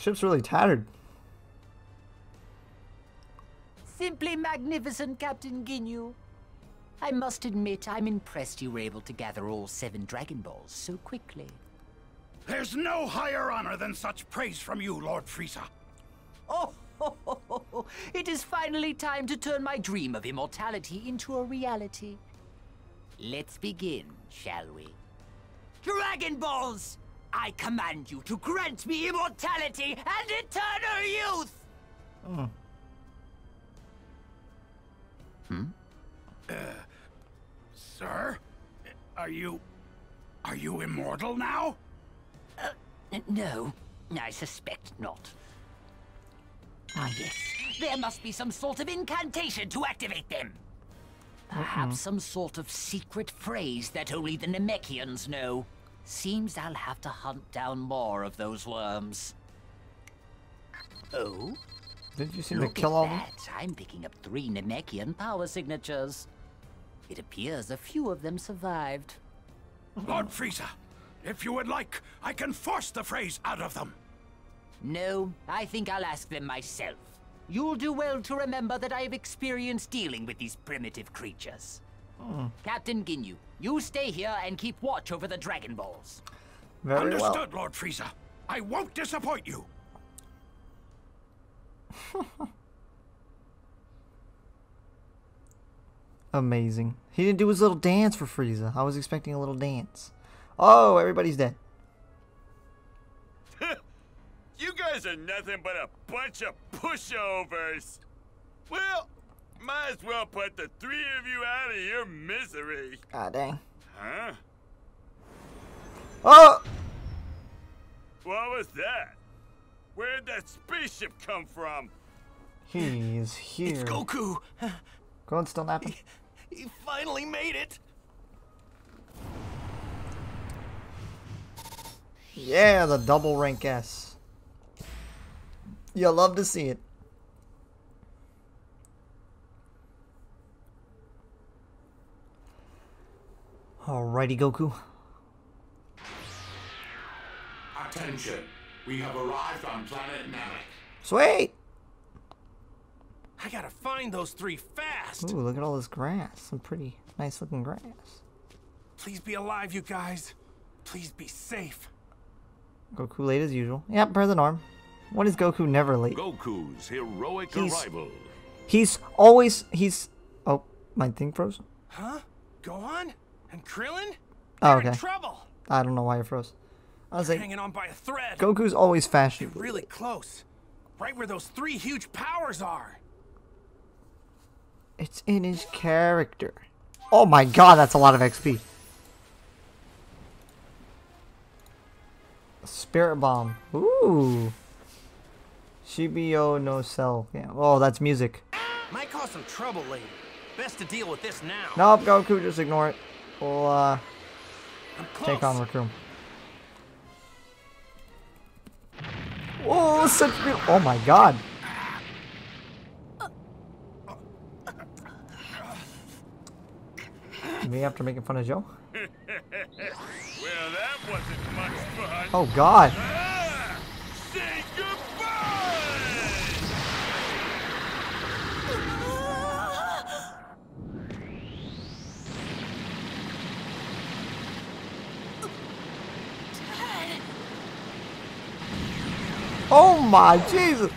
Ship's really tattered. Simply magnificent, Captain Ginyu. I must admit, I'm impressed you were able to gather all seven Dragon Balls so quickly. There's no higher honor than such praise from you, Lord Frieza. Oh, ho, ho, ho, ho. it is finally time to turn my dream of immortality into a reality. Let's begin, shall we? Dragon Balls! I command you to grant me immortality and eternal youth! Hmm. Hmm? Sir? Are you... Are you immortal now? Uh, no, I suspect not. Ah, yes. There must be some sort of incantation to activate them. Perhaps some sort of secret phrase that only the Namekians know. Seems I'll have to hunt down more of those worms. Oh? Did you seem to Look kill all of them? that. I'm picking up three Namekian power signatures. It appears a few of them survived. Lord Frieza, if you would like, I can force the phrase out of them. No, I think I'll ask them myself. You'll do well to remember that I have experience dealing with these primitive creatures. Hmm. Captain Ginyu, you stay here and keep watch over the Dragon Balls. Very Understood, Lord Frieza. I won't disappoint you. Amazing. He didn't do his little dance for Frieza. I was expecting a little dance. Oh, everybody's dead. you guys are nothing but a bunch of pushovers. Well, might as well put the three of you out of your misery. God dang. Huh? Oh! What was that? Where'd that spaceship come from? He's here. It's Goku. Going still napping? He finally made it. Yeah, the double rank S. You love to see it. Alrighty, Goku. Attention. We have arrived on planet Namek. Sweet! I gotta find those three fast. Ooh, look at all this grass. Some pretty nice looking grass. Please be alive, you guys. Please be safe. Goku late as usual. Yep, per the norm. When is Goku never late? Goku's heroic He's- arrival. He's always he's oh my thing froze. Huh? Gohan? And Krillin? Oh, okay. trouble. I don't know why you froze. I was like, hanging on by a thread. Goku's always fashion. They're really close. Right where those three huge powers are. It's in his character. Oh my god, that's a lot of XP. Spirit Bomb. Ooh. Shibio no Cell. Yeah. Oh, that's music. Might cause some trouble later. Best to deal with this now. Nope, Goku, just ignore it. We'll, uh, take on Recoome. Oh, such good. Oh my god. Me after making fun of Joe? well, that wasn't much fun. Oh god. My Jesus.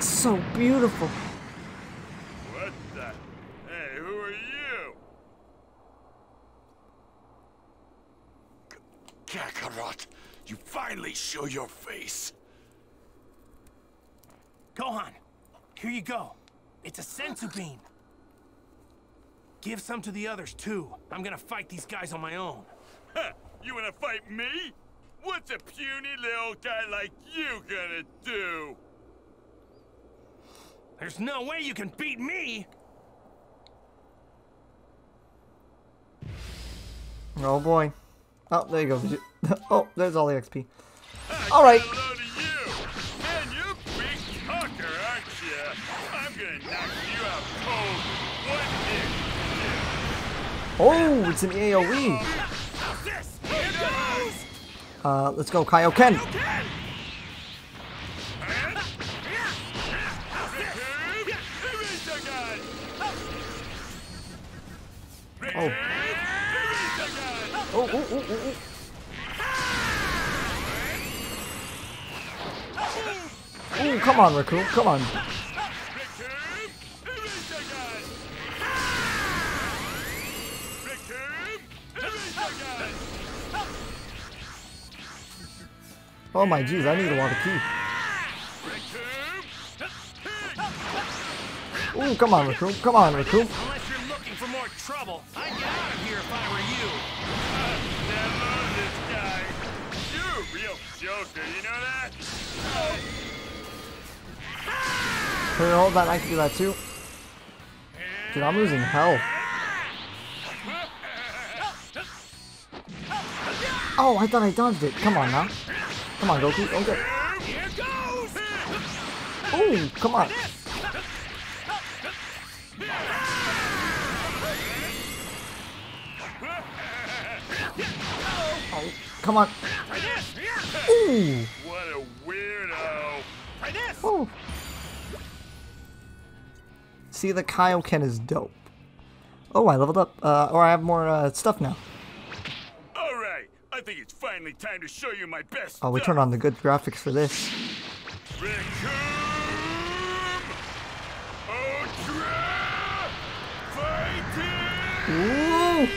So beautiful. What the? Hey, who are you? Kakarot, you finally show your face. Gohan, here you go. It's a senzu bean. Give some to the others too. I'm gonna fight these guys on my own. Huh, you wanna fight me? What's a puny little guy like you gonna do? There's no way you can beat me! Oh boy. Oh, there you go. oh, there's all the XP. Alright. Hello to you! Man, you're a big talker, aren't you? I'm gonna knock you out cold. One hit. Oh, it's an AoE. Uh, let's go, Kaioken. Oh. Oh, oh, oh, oh, oh. Ooh, come on, Recoome, come on. Oh my jeez, I need a lot of key. Ooh, come on, Recoome, come on, Recoome. Unless you're looking for more trouble, I'd get out of here if I were you. Never this guy. You're a real joker, you know that? Here, hold that, I can do that too. Dude, I'm losing health. Oh, I thought I dodged it. Come on now. Come on, Goku. Okay. Here goes! Ooh, come on. Oh, come on. Ooh. What a weirdo. Ooh. See, the Kaioken is dope. Oh, I leveled up. Uh, or I have more uh, stuff now. All right, I think it's finally time to show you my best. Oh, we stuff. turned on the good graphics for this. Recoome! Ultra! Fighting! Ooh.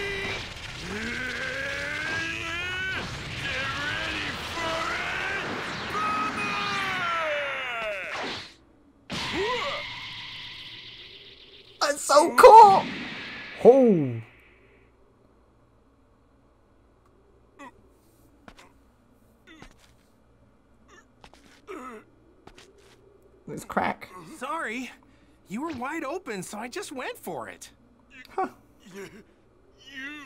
Get ready for it! Bomber! That's so cool. Oh. This crack. Sorry. You were wide open, so I just went for it. You, you,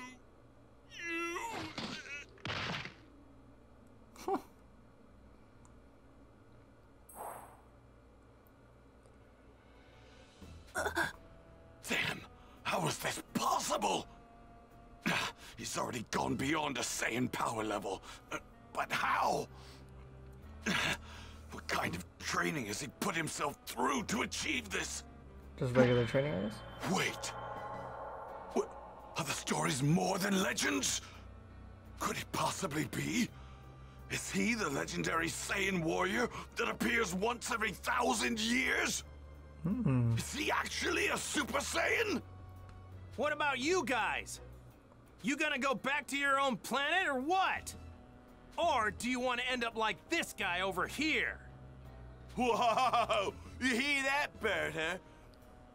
Damn, how is this possible? He's already gone beyond a Saiyan power level. Uh, But how? What kind of training has he put himself through to achieve this? Just regular training, I guess. Wait. What? Are the stories more than legends? Could it possibly be? Is he the legendary Saiyan warrior that appears once every thousand years? Hmm. Is he actually a Super Saiyan? What about you guys? You gonna go back to your own planet or what? Or do you want to end up like this guy over here? Whoa! You hear that, bird, huh?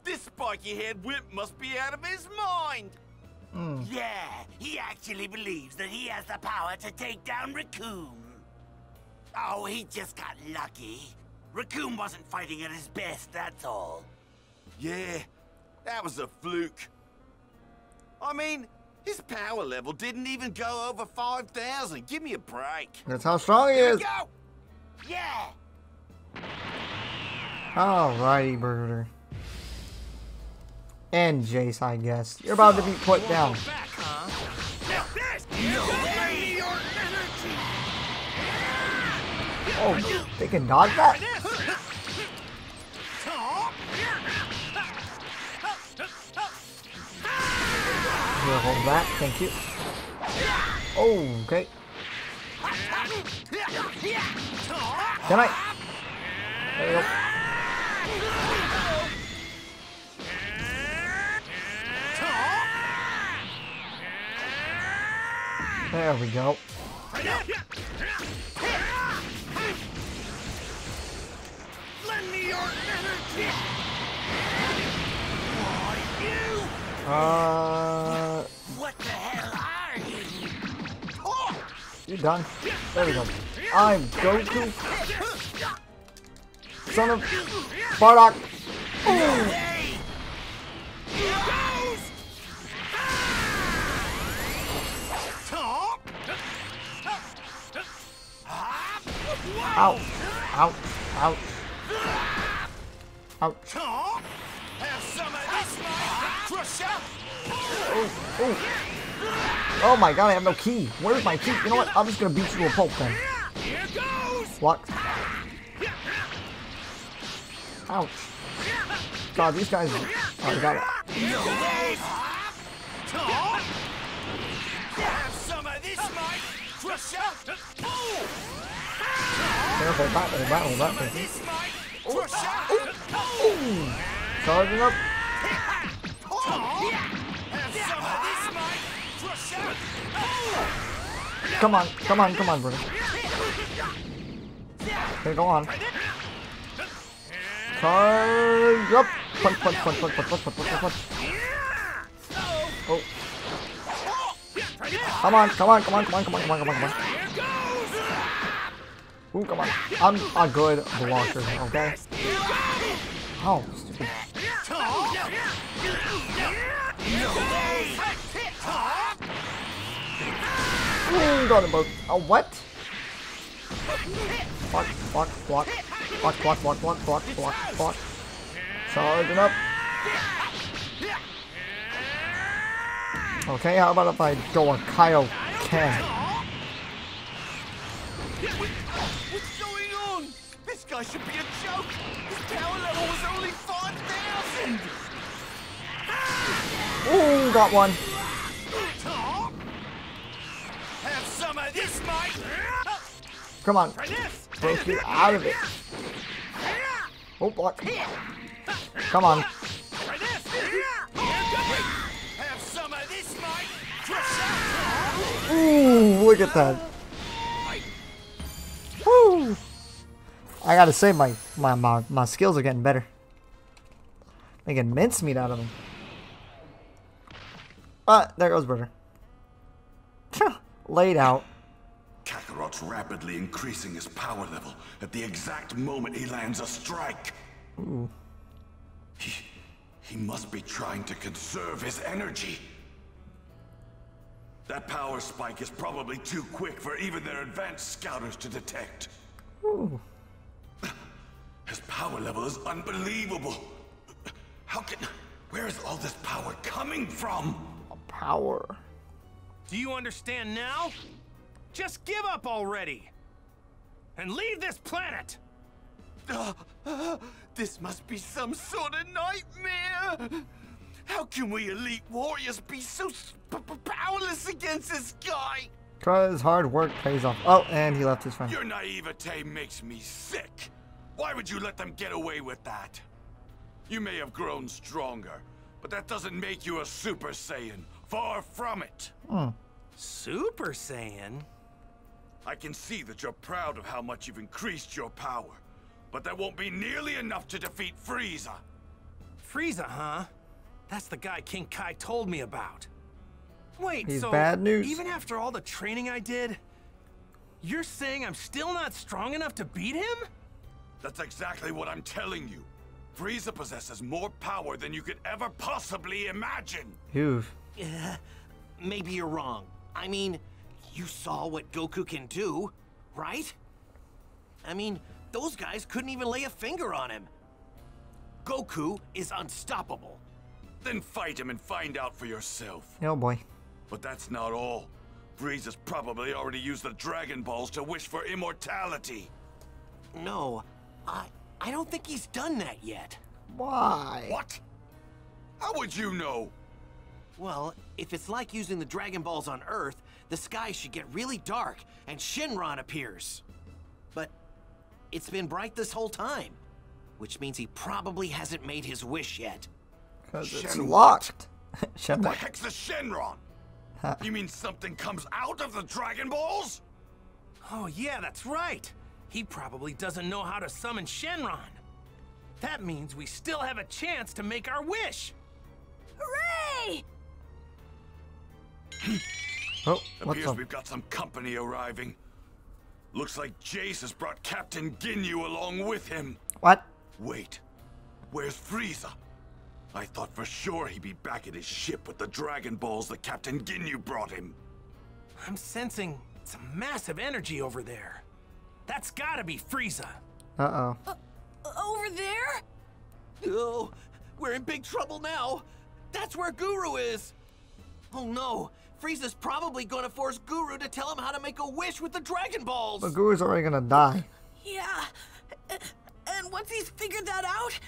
This spiky-haired wimp must be out of his mind! Hmm. Yeah, he actually believes that he has the power to take down Recoome. Oh, he just got lucky. Recoome wasn't fighting at his best, that's all. Yeah, that was a fluke. I mean, his power level didn't even go over 5,000. Give me a break. That's how strong he Here is. we go! Yeah, Alrighty, Burter. And Jeice, I guess. You're about to be put down. Go back, huh? Oh, they can dodge that? Here, hold that. Thank you. Oh, okay. Can I? There we go. There we go. Uh, what the hell are you? you done? There we go. I'm Goku. Son of Bardock. Have some of this, Crusher! Oh, oh. Oh my god, I have no key. Where's my key? You know what? I'm just gonna beat you to a pulp then. Block. Ouch. God, these guys. Oh, got it. Have some! Careful, battle, battle, battle. Crusher! Charging up. Come on, come on, come on, brother. Okay, go on. Charge up. Punch, punch, punch, punch, punch, punch, punch, punch, punch. Oh. Come on, come on, come on, come on, come on, come on, come on, come on. Ooh, come on. I'm a good blocker, okay? Oh, stupid. Ooh, got him both. Oh, what? Block, block, block. Block, block, block, block, block, block, block. Charging up. Okay, how about if I go a Kaioken? What's going on? This guy should be a joke! His power level was only 5,000! Ooh, got one. Have some of this, Mike! Come on. Break you out of it. Oh, block. Come on. Have some of this, Mike! Crusher! Ooh, look at that. Woo! I gotta say, my, my, my, my skills are getting better. Making mincemeat out of them. Ah, there goes Brother. Laid out. Kakarot's rapidly increasing his power level at the exact moment he lands a strike. He, he must be trying to conserve his energy. That power spike is probably too quick for even their advanced scouters to detect. His power level is unbelievable. How can... Where is all this power coming from? Power. Do you understand now? Just give up already! And leave this planet! Uh, uh, this must be some sort of nightmare! How can we elite warriors be so s- p- p- powerless against this guy? Cause hard work pays off. Oh, and he left his friend. Your naivete makes me sick. Why would you let them get away with that? You may have grown stronger, but that doesn't make you a Super Saiyan. Far from it. Super Saiyan? I can see that you're proud of how much you've increased your power, but that won't be nearly enough to defeat Frieza. Frieza, huh? That's the guy King Kai told me about. Wait, He's so bad news. even after all the training I did, you're saying I'm still not strong enough to beat him? That's exactly what I'm telling you. Frieza possesses more power than you could ever possibly imagine. Phew. Eh, maybe you're wrong. I mean, you saw what Goku can do, right? I mean, those guys couldn't even lay a finger on him. Goku is unstoppable. Then fight him and find out for yourself. Oh boy. But that's not all. Frieza's probably already used the Dragon Balls to wish for immortality. No, I I don't think he's done that yet. Why? What? How would you know? Well, if it's like using the Dragon Balls on Earth, the sky should get really dark and Shenron appears. But it's been bright this whole time, which means he probably hasn't made his wish yet. Cause it's Shen locked. What the what? heck's a Shenron? You mean something comes out of the Dragon Balls? Oh yeah, that's right. He probably doesn't know how to summon Shenron. That means we still have a chance to make our wish. Hooray! Oh, Appears up? we've got some company arriving. Looks like Jeice has brought Captain Ginyu along with him. What? Wait, where's Frieza? I thought for sure he'd be back at his ship with the Dragon Balls that Captain Ginyu brought him. I'm sensing some massive energy over there. That's gotta be Frieza. Uh oh. Over there? Oh, we're in big trouble now. That's where Guru is. Oh no, Frieza's probably gonna force Guru to tell him how to make a wish with the Dragon Balls. But Guru's already gonna die. Yeah. And once he's figured that out,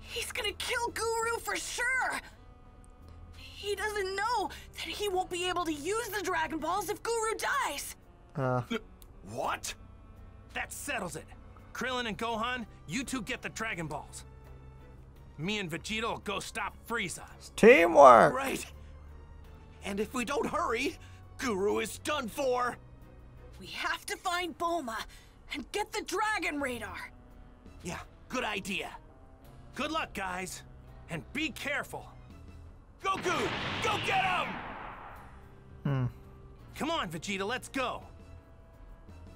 he's gonna kill Guru for sure. He doesn't know that he won't be able to use the Dragon Balls if Guru dies. Uh, What? That settles it. Krillin and Gohan, you two get the Dragon Balls. Me and Vegeta will go stop Frieza. teamwork. Right. And if we don't hurry, Guru is done for. We have to find Bulma and get the Dragon Radar. Yeah, good idea. Good luck, guys. And be careful. Goku, go get him! Hmm. Come on, Vegeta, let's go.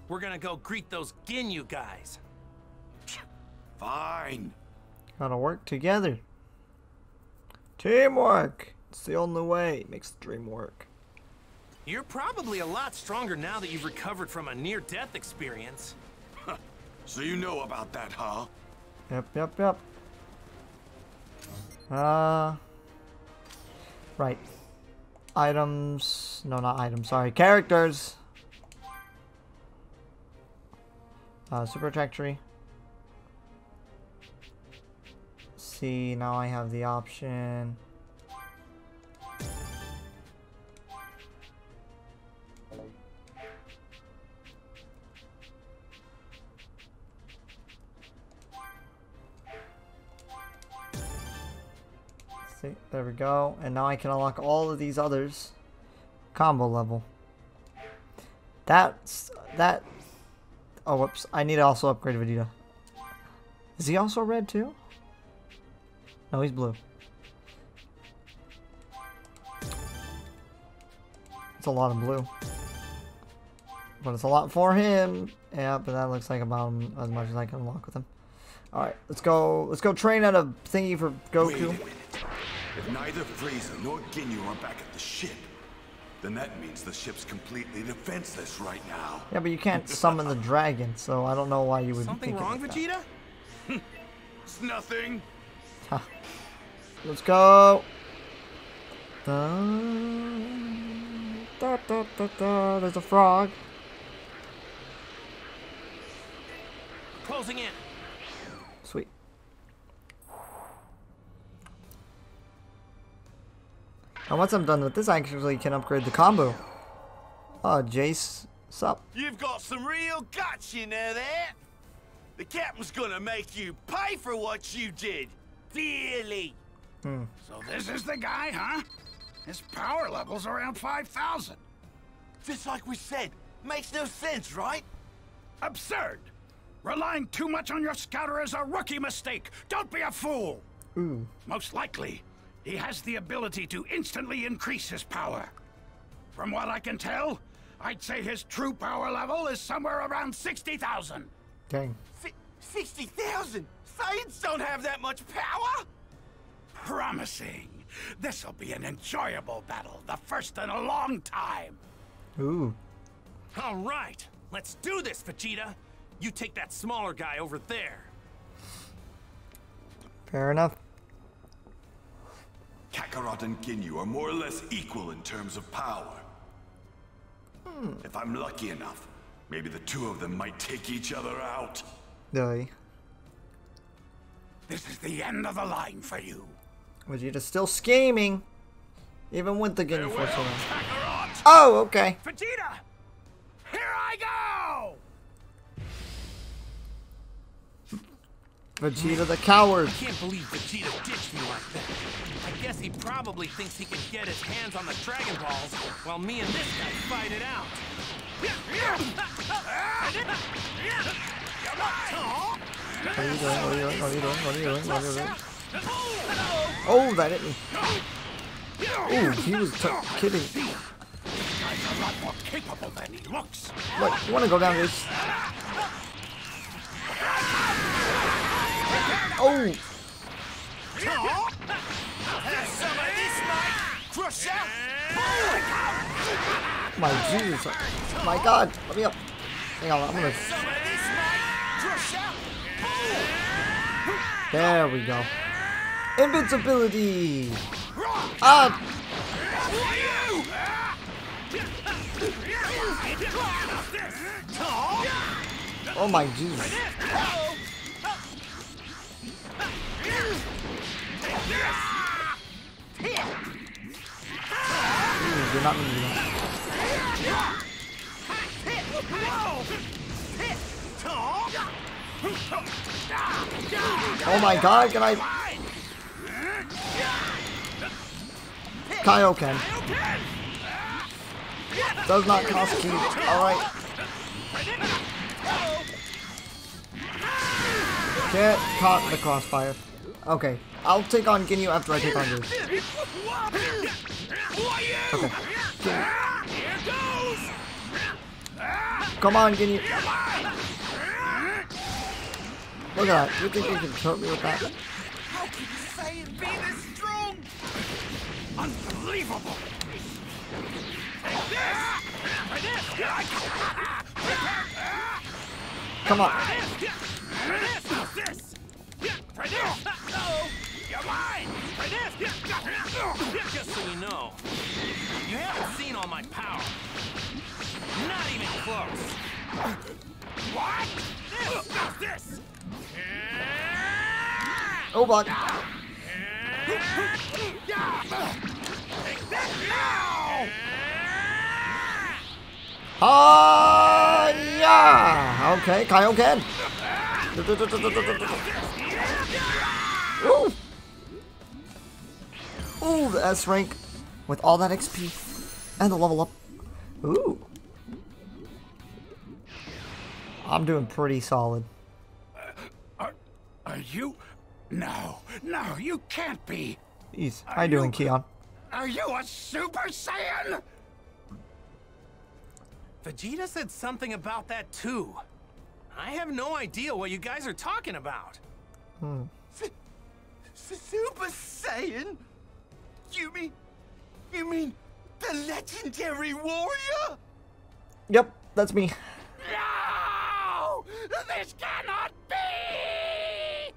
We're gonna go greet those Ginyu guys. Fine. Gotta work together. Teamwork. It's the only way. Makes the dream work. You're probably a lot stronger now that you've recovered from a near-death experience. So you know about that, huh? Yep, yep, yep. Uh. Right. Items. No, not items. Sorry. Characters. Uh, super trajectory. See, now I have the option. Go. And now I can unlock all of these others. Combo level. That's that. Oh, whoops! I need to also upgrade Vegeta. Is he also red too? No, he's blue. It's a lot of blue. But it's a lot for him. Yeah, but that looks like about as much as I can unlock with him. Alright, let's go let's go train at a thingy for Goku. Minute. If neither Frieza nor Ginyu are back at the ship, then that means the ship's completely defenseless right now. Yeah, but you can't summon the dragon, so I don't know why you would Something think wrong, about Vegeta? It's nothing. that. Let's go. Da, da, da, da, da. There's a frog. Closing in. Sweet. And once I'm done with this, I actually can upgrade the combo. Oh, Jeice, sup? You've got some real guts, you know that? The captain's gonna make you pay for what you did. Dearly. Hmm. So this is the guy, huh? His power level's around 5,000. Just like we said. Makes no sense, right? Absurd! Relying too much on your scouter is a rookie mistake. Don't be a fool! Ooh. Most likely, he has the ability to instantly increase his power. From what I can tell, I'd say his true power level is somewhere around 60,000. Dang. Si 60,000? Saiyans don't have that much power! Promising. This'll be an enjoyable battle, the first in a long time. Ooh. All right, let's do this, Vegeta. You take that smaller guy over there. Fair enough. Kakarot and Ginyu are more or less equal in terms of power. Hmm. If I'm lucky enough, maybe the two of them might take each other out. Die. This is the end of the line for you. Vegeta's still scheming. Even with the Ginyu Force around. Kakarot! Oh, okay. Vegeta! Here I go! Vegeta the coward. I can't believe Vegeta ditched me like that. I guess he probably thinks he can get his hands on the Dragon Balls while me and this guy fight it out. What are you doing? What are you doing? What are you doing? What are you doing? What are you doing? Oh, that hit me. Ooh, he was kidding. Guy's a lot more capable than he looks. What? You want to go down this? Oh! My Jesus! My God! Let me up! Hang on, I'm gonna. There we go. Invincibility! Ah! Oh my Jesus! You're not mean to do that. Oh my god, can I... Kaioken. Does not cost keys. Alright. Get caught in the crossfire. Okay. I'll take on Ginyu after I take on you. Okay. Ginyu. Come on, Ginyu. Look at that. You think you can choke me with that? How can you say and be this strong? Unbelievable! Come on. Just so you know, you haven't seen all my power. Not even close. What? This, this. Oh, fuck. Ah, yeah. Okay, Kaioken. Ooh. Ooh, the S rank with all that XP and the level up. Ooh. I'm doing pretty solid. Are, are you? No, no, you can't be. Jeez, how are you doing, Keon? Are you a Super Saiyan? Vegeta said something about that too. I have no idea what you guys are talking about. Hmm. S Super Saiyan? You mean, you mean the legendary warrior? Yep, that's me. No! This cannot be!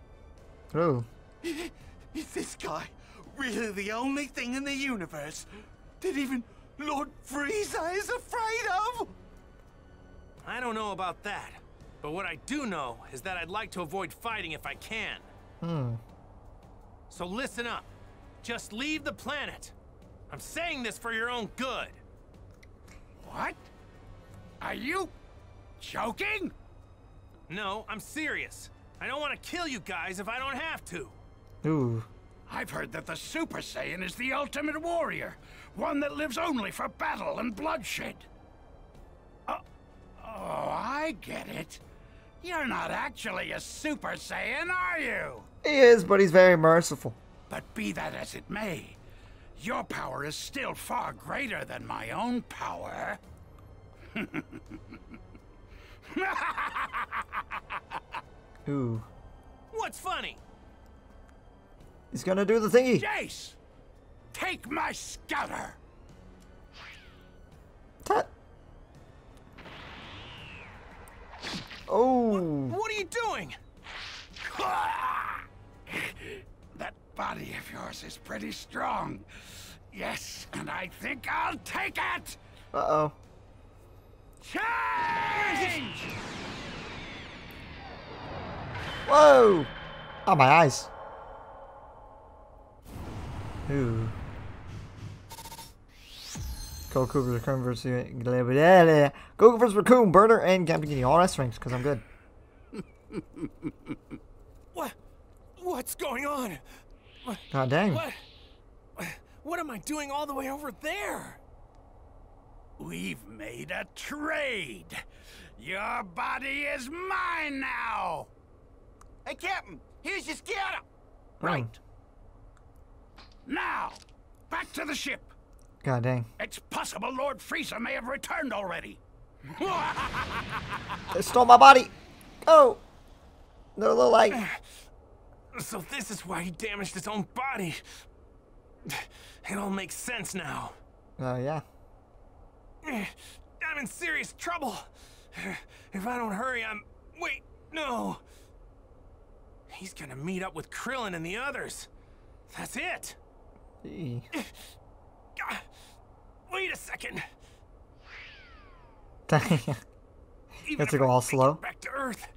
Oh. Is this guy really the only thing in the universe that even Lord Frieza is afraid of? I don't know about that, but what I do know is that I'd like to avoid fighting if I can. Hmm. So listen up. Just leave the planet. I'm saying this for your own good. What? Are you joking? No, I'm serious. I don't want to kill you guys if I don't have to. Ooh. I've heard that the Super Saiyan is the ultimate warrior, one that lives only for battle and bloodshed. Oh, oh, I get it. You're not actually a Super Saiyan, are you? He is, but he's very merciful. But be that as it may, your power is still far greater than my own power. Ooh. What's funny? He's gonna do the thingy. Jeice, take my scouter. Tut. Oh. What are you doing? Body of yours is pretty strong. Yes, and I think I'll take it. Uh-oh. Change! Whoa! Oh, my eyes. Ooh. Goku vs. Recoome versus Goku vs. Recoome, Burter, and Captain Ginyu. All S ranks, because I'm good. What? What's going on? God dang. What? What am I doing all the way over there? We've made a trade. Your body is mine now. Hey, Captain, here's your scouter. Hmm. Right. Now, back to the ship. God dang. It's possible Lord Frieza may have returned already. They stole my body. Oh, Go. They're a little like. So this is why he damaged his own body. It all makes sense now. Oh, yeah. I'm in serious trouble. If I don't hurry, I'm... Wait, no. He's gonna meet up with Krillin and the others. That's it. Wait a second. Dang. Even to go all slow. Back to Earth.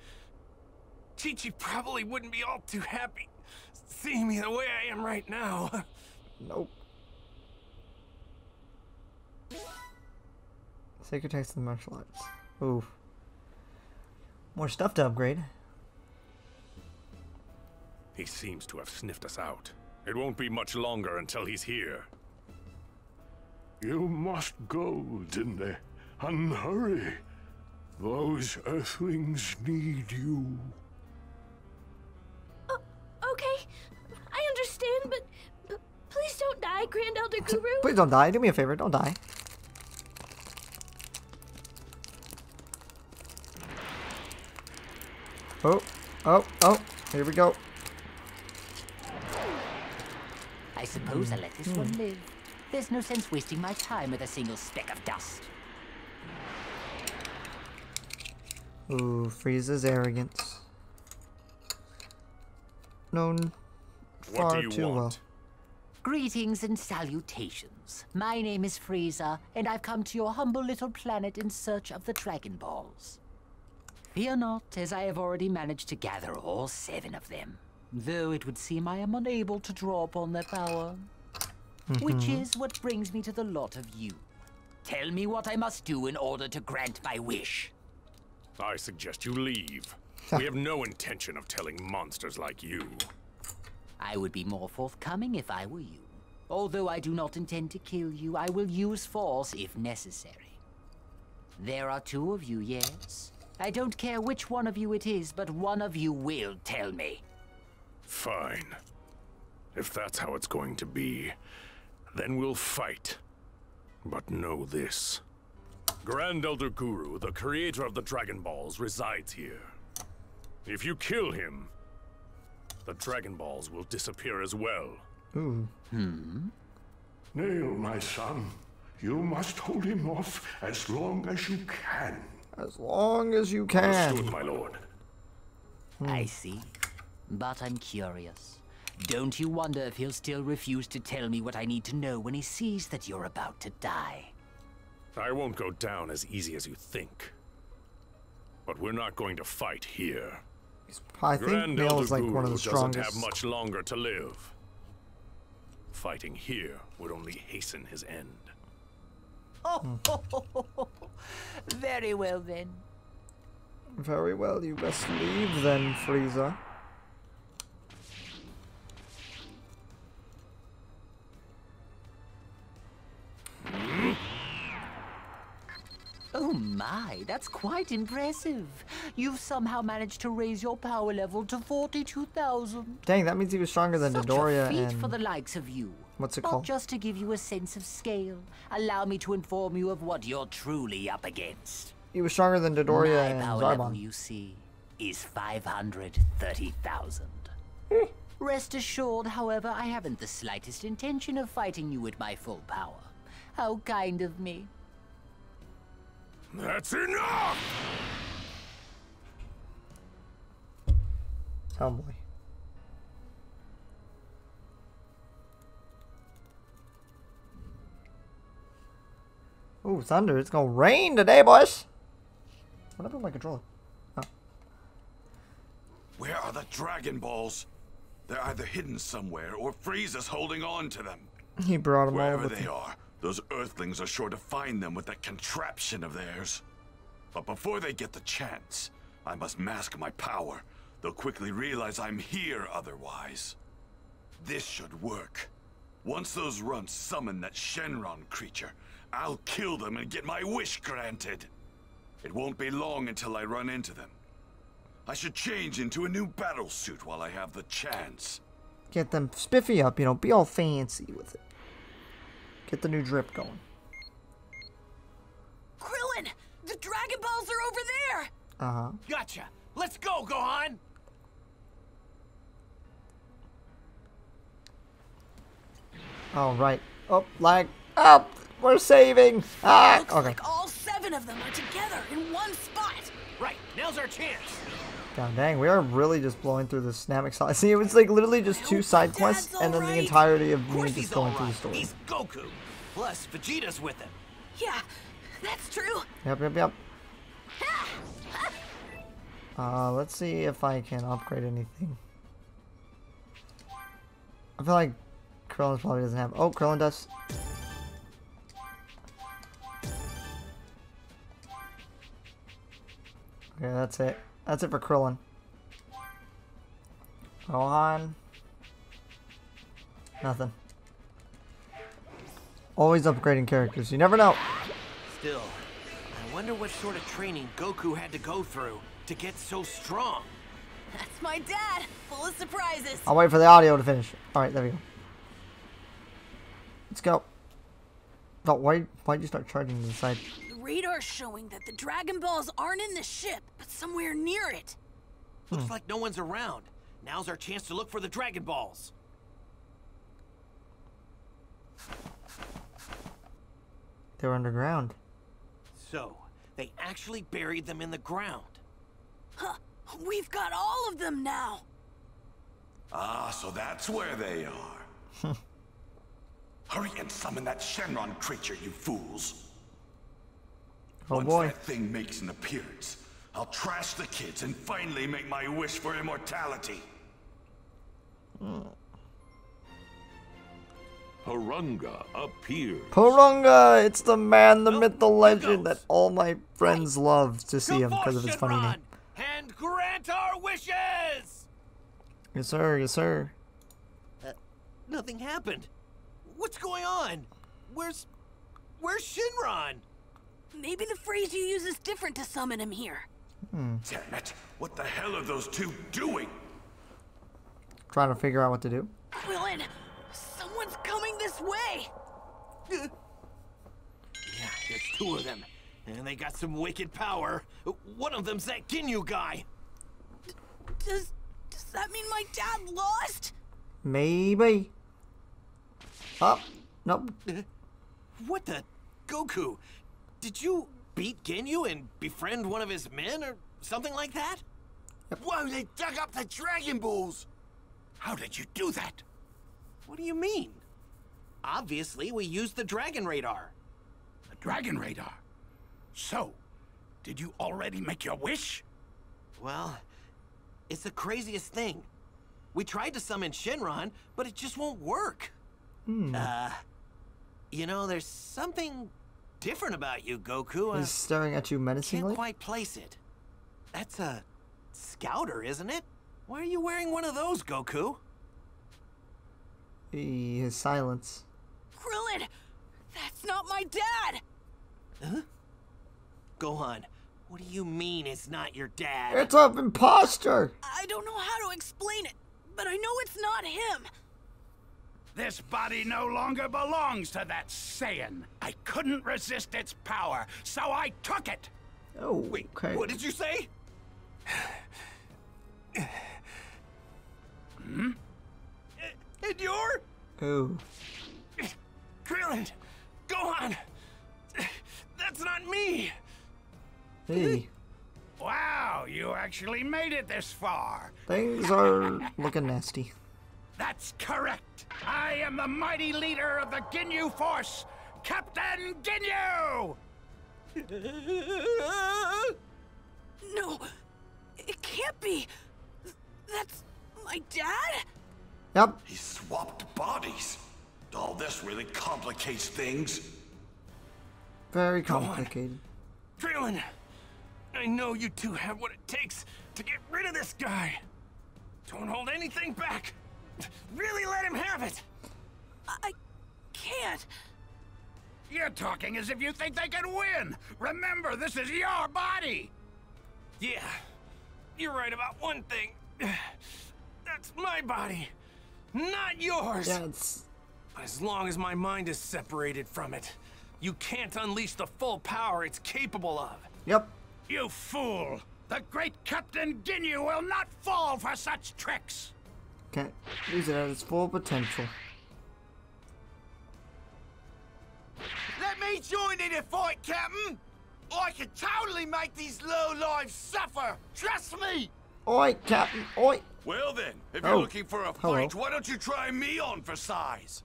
Chi-Chi probably wouldn't be all too happy seeing me the way I am right now. Nope. Sacred text and martial arts. Ooh. More stuff to upgrade. He seems to have sniffed us out. It won't be much longer until he's here. You must go, Dende, and hurry. Those Earthlings need you. Understand, but, but please don't die, Grand Elder Guru. Please don't die. Do me a favor. Don't die. Oh, oh, oh. Here we go. I suppose I'll let this one hmm. live. There's no sense wasting my time with a single speck of dust. Ooh, Frieza's arrogance. Known What far do you too well. want? Greetings and salutations. My name is Frieza, and I've come to your humble little planet in search of the Dragon Balls. Fear not, as I have already managed to gather all seven of them. Though it would seem I am unable to draw upon their power. Which Mhm. is what brings me to the lot of you. Tell me what I must do in order to grant my wish. I suggest you leave. we have no intention of telling monsters like you. I would be more forthcoming if I were you. Although I do not intend to kill you, I will use force if necessary. There are two of you, yes? I don't care which one of you it is, but one of you will tell me. Fine. If that's how it's going to be, then we'll fight. But know this. Grand Elder Guru, the creator of the Dragon Balls, resides here. If you kill him, the Dragon Balls will disappear as well. Ooh. Hmm? Nail, my son. You must hold him off as long as you can. As long as you can. Understood, my lord. I see. But I'm curious. Don't you wonder if he'll still refuse to tell me what I need to know when he sees that you're about to die? I won't go down as easy as you think. But we're not going to fight here. I think Grand Nail Elder is like one of the Guru strongest. doesn't have much longer to live. Fighting here would only hasten his end. Oh, very well then. Very well, you best leave then, Frieza. My, that's quite impressive. You've somehow managed to raise your power level to 42,000. Dang, that means he was stronger than Such Dodoria a feat and for the likes of you. what's it but called? just to give you a sense of scale, allow me to inform you of what you're truly up against. He was stronger than Dodoria My and power level, Zarbon. you see, is 530,000. Hmm. Rest assured, however, I haven't the slightest intention of fighting you at my full power. How kind of me. That's enough! Oh boy. Ooh, thunder. It's gonna rain today, boys. What happened to my controller? Oh. Where are the Dragon Balls? They're either hidden somewhere or Frieza's holding on to them. He brought them all Wherever with they him. are, those Earthlings are sure to find them with that contraption of theirs. But before they get the chance, I must mask my power. They'll quickly realize I'm here otherwise. This should work. Once those runts summon that Shenron creature, I'll kill them and get my wish granted. It won't be long until I run into them. I should change into a new battle suit while I have the chance. Get them spiffy up, you know, be all fancy with it. Get the new drip going. Krillin! The Dragon Balls are over there! Uh huh. Gotcha. Let's go, Gohan. All right. Oh, lag. Up. We're saving. Ah. Looks Okay. like all seven of them are together in one spot. Right, now's our chance. God dang, we are really just blowing through this Namek side. See, it was like literally just two side quests and then the entirety of Of me just he's going through the story. He's Goku. Plus, Vegeta's with him. Yeah, that's true. Yep, yep, yep. Uh, let's see if I can upgrade anything. I feel like Krillin probably doesn't have. Oh, Krillin does. Okay, that's it. That's it for Krillin. Gohan. Nothing. Always upgrading characters. You never know. Still, I wonder what sort of training Goku had to go through to get so strong. That's my dad, full of surprises. I'll wait for the audio to finish. Alright, there we go. Let's go. Oh, why, why'd you start charging to the side? The radar's showing that the Dragon Balls aren't in the ship, but somewhere near it. Looks like no one's around. Now's our chance to look for the Dragon Balls. They're underground. So, they actually buried them in the ground. Huh. We've got all of them now. Ah, so that's where they are. Hurry and summon that Shenron creature, you fools. Oh Once boy. that thing makes an appearance, I'll trash the kids and finally make my wish for immortality. Porunga appears. Porunga! It's the man, the myth, the legend that all my friends love to see him because of his funny name. And grant our wishes! Yes, sir. Yes, sir. Uh, nothing happened. What's going on? Where's... Where's Shenron? Maybe the phrase you use is different to summon him here. Hmm. Damn it! What the hell are those two doing? Trying to figure out what to do. Krillin, someone's coming this way. Yeah, there's two of them. And they got some wicked power. One of them's that Ginyu guy. Does does that mean my dad lost? Maybe. Up. Nope. What the? Goku, did you beat Ginyu and befriend one of his men or something like that? Whoa, they dug up the Dragon Balls! How did you do that? What do you mean? Obviously, we used the Dragon Radar. The Dragon Radar. So, did you already make your wish? Well, it's the craziest thing. We tried to summon Shenron, but it just won't work. Hmm. Uh, you know, there's something different about you, Goku. Uh, He's staring at you menacingly. can't quite place it. That's a scouter, isn't it? Why are you wearing one of those, Goku? He- His silence. Krillin, that's not my dad. Huh? Gohan, what do you mean it's not your dad? It's an imposter! I don't know how to explain it, but I know it's not him. This body no longer belongs to that Saiyan. I couldn't resist its power, so I took it. Oh, wait. okay. What did you say? Hmm? And you're? Oh. Krillin! Gohan! That's not me! Hey. Wow, you actually made it this far. Things are looking nasty. That's correct. I am the mighty leader of the Ginyu Force, Captain Ginyu! No, it can't be. That's my dad? Yep. He swapped bodies. All this really complicates things. Very complicated. Krillin! I know you two have what it takes to get rid of this guy. Don't hold anything back. Really let him have it. I can't. You're talking as if you think they can win. Remember, this is your body. Yeah, you're right about one thing. That's my body, not yours. Yeah, it's As long as my mind is separated from it, you can't unleash the full power it's capable of. Yep. You fool! The great Captain Ginyu will not fall for such tricks! Can't use it at its full potential. Let me join in the fight, Captain! I can totally make these low lives suffer! Trust me! Oi, Captain. Oi. Well then, if Oh, you're looking for a hello. fight, why don't you try me on for size?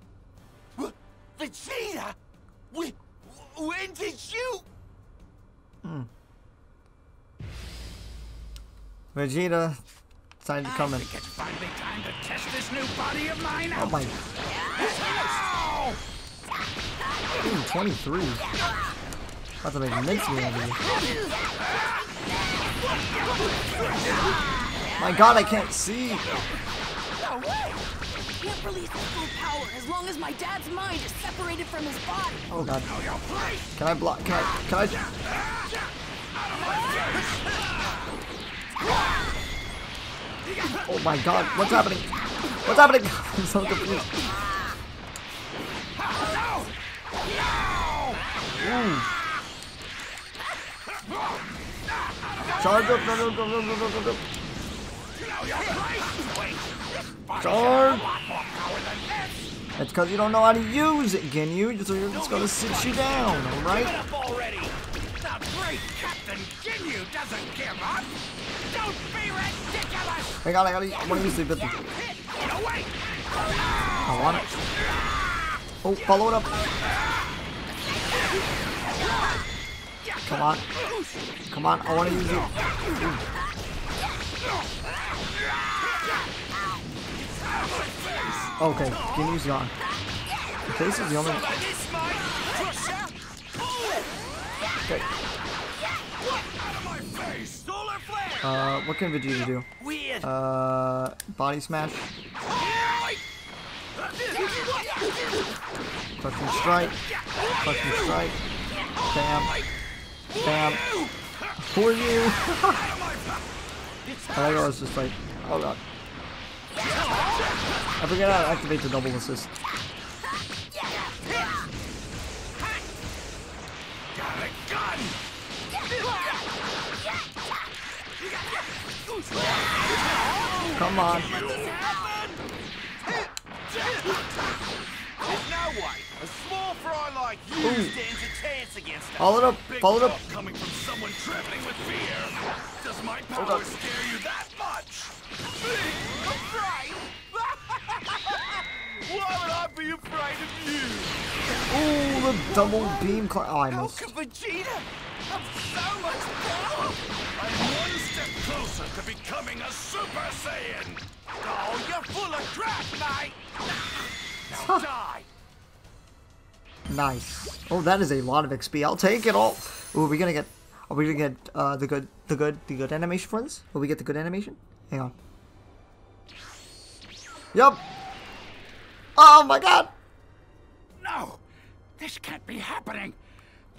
Vegeta? Wh- When did you... Hmm. Vegeta decided to come in. It's finally time to test this new body of mine Oh my. Ooh, 23. About to make mincemeat out of you. My god, I can't see. No way! Can't release his full power as long as my dad's mind is separated from his body. Oh god. Can I block? Can I? Can I? Oh my god, what's happening? What's happening? I'm so confused. Charge up, no, no, no, no, no, no. Charge! That's because you don't know how to use it, Ginyu, so you're just gonna sit you down, alright? Great Captain Ginyu doesn't give up! Don't be ridiculous! I got it, I got it. I want to use the ability. No! I want it. Oh, follow it up. Come on. Come on, I want to use it. Okay, Ginyu's gone. The face is the only. Okay. Uh, what can Vegeta do? Weird. Uh, body smash. Crushing strike. Crushing strike. Bam. Bam. Are you? I think I was just like, oh god. I forget how to activate the double assist. Come on. Now what? A small fry like you Ooh. stands a chance against us. Follow it up. Big Follow it up. coming from someone trembling with fear. Does my power scare you that much? Afraid? Why would I be afraid of you? Ooh, the double beam. Cl oh, I missed. Vegeta have so much power? I'm one step closer to becoming a Super Saiyan. Oh, you're full of crap, mate. Now die. Nice. Oh, that is a lot of XP. I'll take it all. Ooh, are we gonna get? Are we gonna get uh, the good, the good, the good animation for this? Will we get the good animation? Hang on. Yup. Oh my god. No! This can't be happening!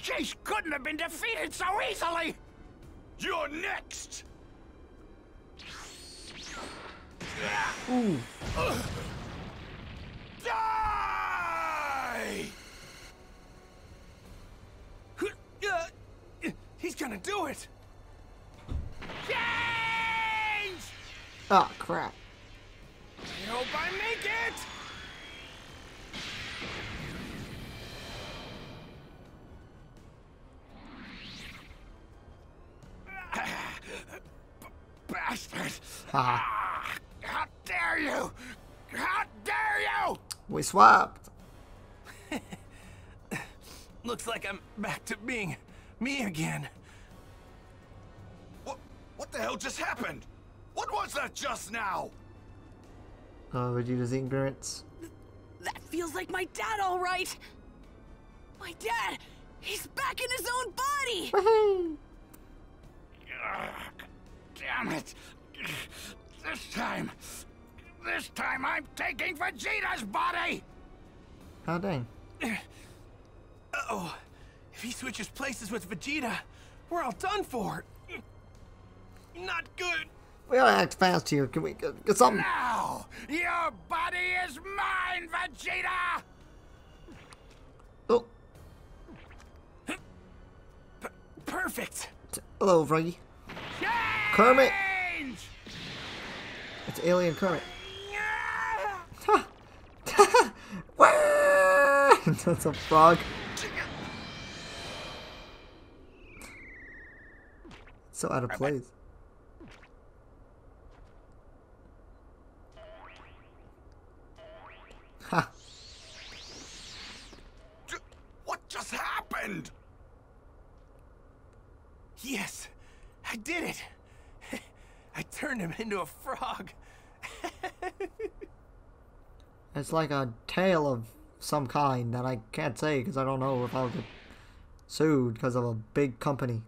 Jeice couldn't have been defeated so easily! You're next. Ooh. Die! He's gonna do it. Jeice! Ah, crap. I hope I make it! Bastard! Ah, dare you! How dare you! We swapped. Looks like I'm back to being me again. What? What the hell just happened? What was that just now? Uh, Vegeta's ignorance. That feels like my dad, all right. My dad, he's back in his own body. Woohoo! Ugh, Damn it! This time, this time I'm taking Vegeta's body! Oh dang. Uh-oh. If he switches places with Vegeta, we're all done for. Not good. We gotta act fast here. Can we get, get something? Now, your body is mine, Vegeta! Oh, Perfect. hello, Froggy. Kermit. It's Alien Kermit. That's a frog. So out of place. Ha! What just happened? Yes, I did it. I turned him into a frog. It's like a tale of some kind that I can't say because I don't know if I'll get sued because of a big company.